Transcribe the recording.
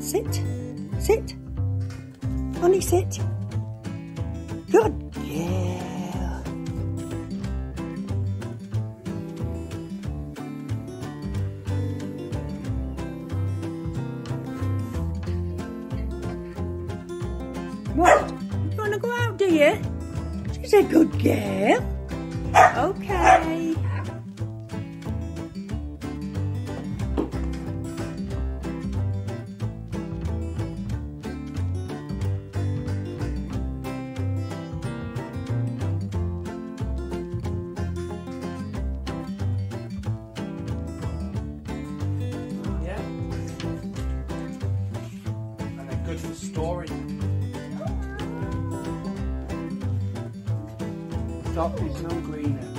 Sit. Sit. Honey, sit. Good girl. What? You want to go out, do you? She's a good girl. Okay. And they're good for storing. Top is no greener.